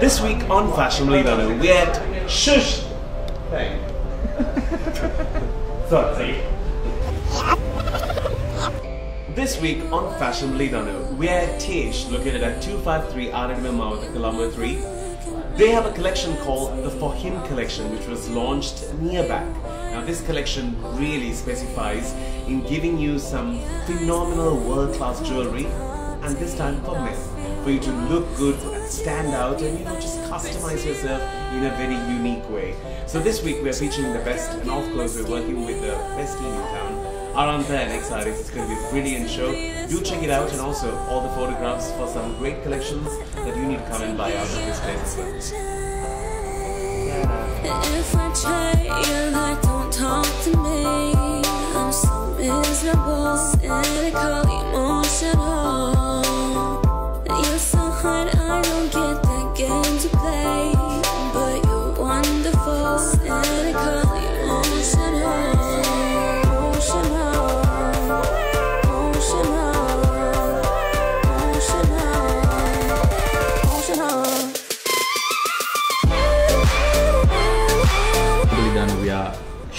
This week on Fashionably Danu, we at Shush. Hey. Sorry. This week on Fashionably Danu, we are at Tiesh, located at 253 RNM Mouth, Colombo 3. They have a collection called the For Him collection, which was launched near back. Now, this collection really specifies in giving you some phenomenal world-class jewelry, and this time for men, for you to look good, and stand out, and you know just customize yourself in a very unique way. So this week we are featuring the best, and of course we're working with the best team in town. Aranta and Exarix. It's going to be a brilliant show. Do check it out and also all the photographs for some great collections that you need to come and buy out of this place as well.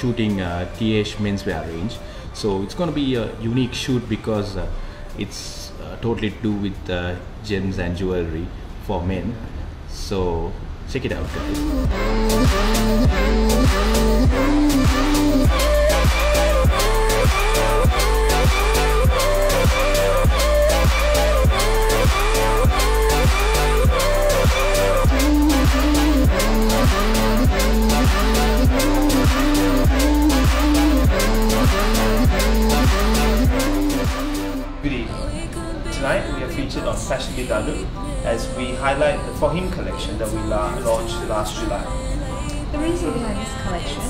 Shooting uh, TH menswear range. So it's going to be a unique shoot because uh, it's uh, totally to do with uh, gems and jewelry for men. So check it out guys Fashion Danu as we highlight the For Him collection that we la- launched last July. The reason behind this collection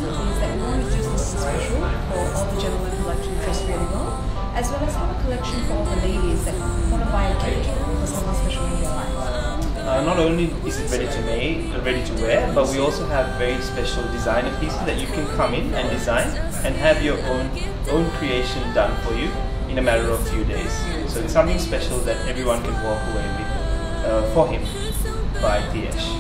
not only is it ready to make, ready to wear, but we also have very special designer pieces that you can come in and design and have your own own creation done for you in a matter of few days. So it's something special that everyone can walk away with uh, for him by Tiesh.